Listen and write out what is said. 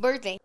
birthday.